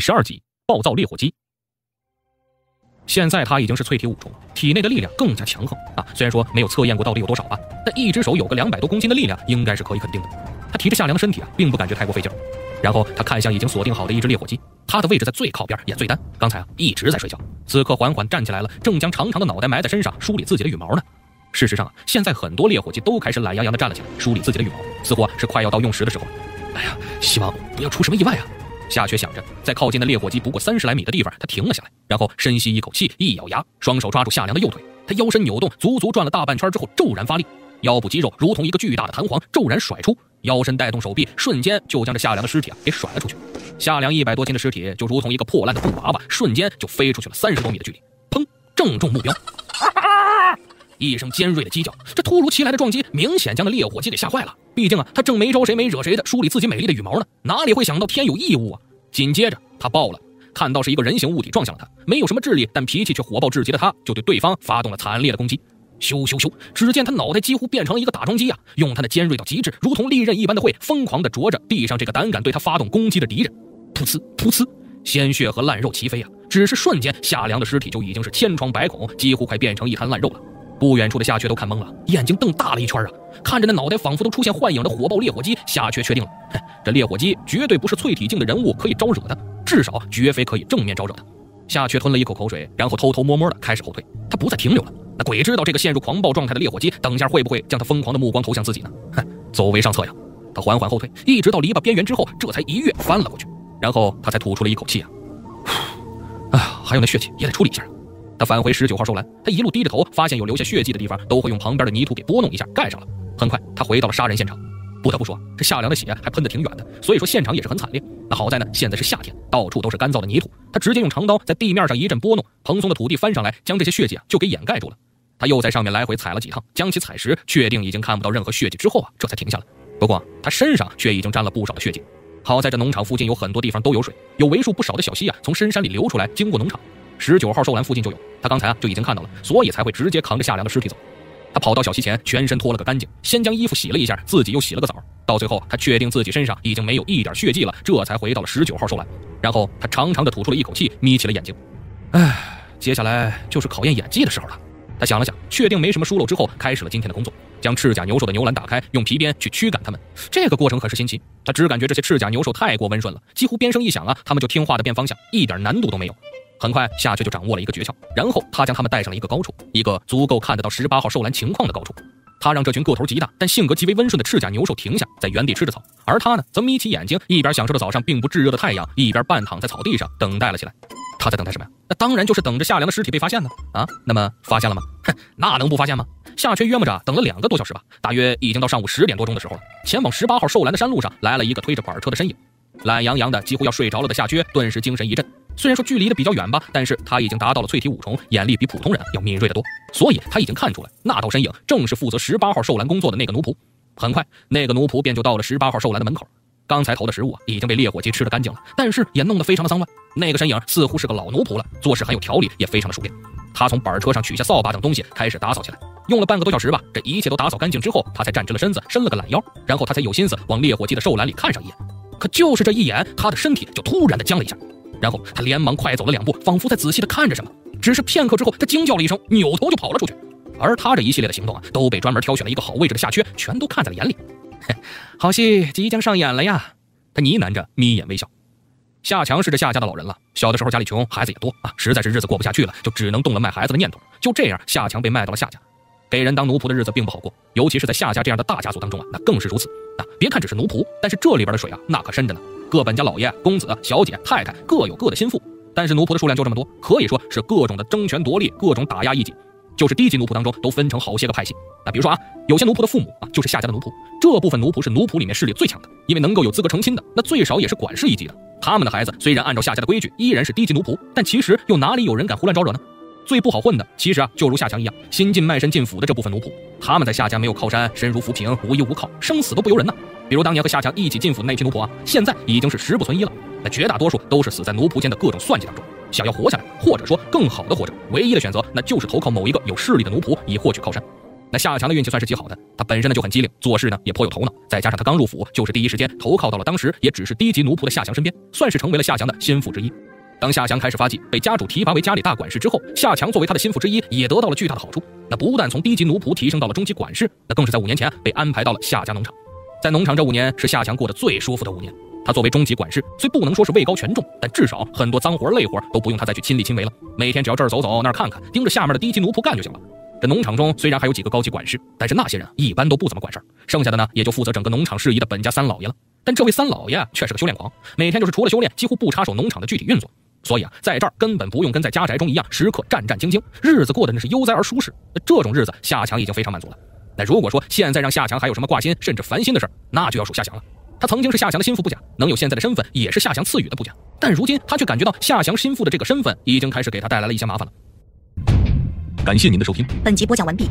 十二集暴躁烈火鸡。现在他已经是淬体五重，体内的力量更加强横啊！虽然说没有测验过到底有多少吧，但一只手有个两百多公斤的力量，应该是可以肯定的。他提着夏凉的身体啊，并不感觉太过费劲儿。然后他看向已经锁定好的一只烈火鸡，它的位置在最靠边，也最单。刚才啊一直在睡觉，此刻缓缓站起来了，正将长长的脑袋埋在身上梳理自己的羽毛呢。事实上啊，现在很多烈火鸡都开始懒洋洋地站了起来，梳理自己的羽毛，似乎是快要到用时的时候了。哎呀，希望不要出什么意外啊！夏雪想着，在靠近的烈火鸡不过三十来米的地方，他停了下来，然后深吸一口气，一咬牙，双手抓住夏凉的右腿。他腰身扭动，足足转了大半圈之后，骤然发力，腰部肌肉如同一个巨大的弹簧，骤然甩出，腰身带动手臂，瞬间就将这夏凉的尸体啊给甩了出去。夏凉一百多斤的尸体就如同一个破烂的布娃娃，瞬间就飞出去了三十多米的距离，砰，正中目标。一声尖锐的鸡叫，这突如其来的撞击明显将那烈火鸡给吓坏了。毕竟啊，他正没招谁没惹谁的梳理自己美丽的羽毛呢，哪里会想到天有异物啊？紧接着他爆了，看到是一个人形物体撞向了他，没有什么智力，但脾气却火爆至极的他，就对对方发动了惨烈的攻击。咻咻咻！只见他脑袋几乎变成了一个打桩机啊，用他那尖锐到极致，如同利刃一般的喙，疯狂地啄着地上这个胆敢对他发动攻击的敌人。噗呲噗呲，鲜血和烂肉齐飞啊！只是瞬间，夏凉的尸体就已经是千疮百孔，几乎快变成一滩烂肉了。不远处的夏雀都看懵了，眼睛瞪大了一圈啊！看着那脑袋仿佛都出现幻影的火爆烈火鸡，夏雀确定了，这烈火鸡绝对不是淬体境的人物可以招惹的，至少绝非可以正面招惹的。夏雀吞了一口口水，然后偷偷摸摸的开始后退，他不再停留了。那鬼知道这个陷入狂暴状态的烈火鸡，等下会不会将他疯狂的目光投向自己呢？哼，走为上策呀！他缓缓后退，一直到篱笆边缘之后，这才一跃翻了过去，然后他才吐出了一口气啊！哎，还有那血气也得处理一下。他返回十九号兽栏，他一路低着头，发现有留下血迹的地方，都会用旁边的泥土给拨弄一下，盖上了。很快，他回到了杀人现场。不得不说，这夏凉的血还喷得挺远的，所以说现场也是很惨烈。那好在呢，现在是夏天，到处都是干燥的泥土。他直接用长刀在地面上一阵拨弄，蓬松的土地翻上来，将这些血迹啊就给掩盖住了。他又在上面来回踩了几趟，将其踩实，确定已经看不到任何血迹之后啊，这才停下来。不过他身上却已经沾了不少的血迹。好在这农场附近有很多地方都有水，有为数不少的小溪啊从深山里流出来，经过农场。十九号兽栏附近就有，他刚才啊就已经看到了，所以才会直接扛着夏凉的尸体走。他跑到小溪前，全身脱了个干净，先将衣服洗了一下，自己又洗了个澡。到最后，他确定自己身上已经没有一点血迹了，这才回到了十九号兽栏。然后他长长的吐出了一口气，眯起了眼睛。唉，接下来就是考验演技的时候了。他想了想，确定没什么疏漏之后，开始了今天的工作，将赤甲牛兽的牛栏打开，用皮鞭去驱赶它们。这个过程很是新奇，他只感觉这些赤甲牛兽太过温顺了，几乎鞭声一响啊，它们就听话的变方向，一点难度都没有。很快，夏雀就掌握了一个诀窍，然后他将他们带上了一个高处，一个足够看得到十八号兽栏情况的高处。他让这群个头极大但性格极为温顺的赤甲牛兽停下，在原地吃着草，而他呢，则眯起眼睛，一边享受着早上并不炙热的太阳，一边半躺在草地上等待了起来。他在等待什么呀？那当然就是等着夏凉的尸体被发现呢！啊，那么发现了吗？哼，那能不发现吗？夏雀约摸着等了两个多小时吧，大约已经到上午十点多钟的时候了。前往十八号兽栏的山路上，来了一个推着板车的身影，懒洋洋的，几乎要睡着了的夏雀顿时精神一振。虽然说距离的比较远吧，但是他已经达到了淬体五重，眼力比普通人要敏锐得多，所以他已经看出来那道身影正是负责十八号兽栏工作的那个奴仆。很快，那个奴仆便就到了十八号兽栏的门口。刚才投的食物啊，已经被烈火鸡吃得干净了，但是也弄得非常的脏乱。那个身影似乎是个老奴仆了，做事很有条理，也非常的熟练。他从板车上取下扫把等东西，开始打扫起来。用了半个多小时吧，这一切都打扫干净之后，他才站直了身子，伸了个懒腰，然后他才有心思往烈火鸡的兽栏里看上一眼。可就是这一眼，他的身体就突然的僵了一下。然后他连忙快走了两步，仿佛在仔细的看着什么。只是片刻之后，他惊叫了一声，扭头就跑了出去。而他这一系列的行动啊，都被专门挑选了一个好位置的夏缺全都看在了眼里。好戏即将上演了呀！他呢喃着，眯眼微笑。夏强是这夏家的老人了，小的时候家里穷，孩子也多啊，实在是日子过不下去了，就只能动了卖孩子的念头。就这样，夏强被卖到了夏家。给人当奴仆的日子并不好过，尤其是在夏家这样的大家族当中啊，那更是如此。啊，别看只是奴仆，但是这里边的水啊，那可深着呢。各本家老爷、公子、小姐、太太各有各的心腹，但是奴仆的数量就这么多，可以说是各种的争权夺利，各种打压异己。就是低级奴仆当中都分成好些个派系。那比如说啊，有些奴仆的父母啊就是夏家的奴仆，这部分奴仆是奴仆里面势力最强的，因为能够有资格成亲的，那最少也是管事一级的。他们的孩子虽然按照夏家的规矩依然是低级奴仆，但其实又哪里有人敢胡乱招惹呢？最不好混的，其实啊就如夏强一样，新晋卖身进府的这部分奴仆，他们在夏家没有靠山，身如浮萍，无依无靠，生死都不由人呐。比如当年和夏强一起进府的那批奴仆啊，现在已经是十不存一了。那绝大多数都是死在奴仆间的各种算计当中。想要活下来，或者说更好的活着，唯一的选择那就是投靠某一个有势力的奴仆，以获取靠山。那夏强的运气算是极好的，他本身呢就很机灵，做事呢也颇有头脑，再加上他刚入府，就是第一时间投靠到了当时也只是低级奴仆的夏强身边，算是成为了夏强的心腹之一。当夏强开始发迹，被家主提拔为家里大管事之后，夏强作为他的心腹之一，也得到了巨大的好处。那不但从低级奴仆提升到了中级管事，那更是在五年前被安排到了夏家农场。在农场这五年是夏强过得最舒服的五年。他作为中级管事，虽不能说是位高权重，但至少很多脏活累活都不用他再去亲力亲为了。每天只要这儿走走那儿看看，盯着下面的低级奴仆干就行了。这农场中虽然还有几个高级管事，但是那些人一般都不怎么管事儿，剩下的呢也就负责整个农场事宜的本家三老爷了。但这位三老爷却是个修炼狂，每天就是除了修炼，几乎不插手农场的具体运作。所以啊，在这儿根本不用跟在家宅中一样，时刻战战兢兢，日子过得那是悠哉而舒适。那这种日子，夏强已经非常满足了。那如果说现在让夏强还有什么挂心甚至烦心的事儿那就要数夏强了。他曾经是夏强的心腹不假，能有现在的身份也是夏强赐予的不假。但如今他却感觉到夏强心腹的这个身份已经开始给他带来了一些麻烦了。感谢您的收听，本集播讲完毕。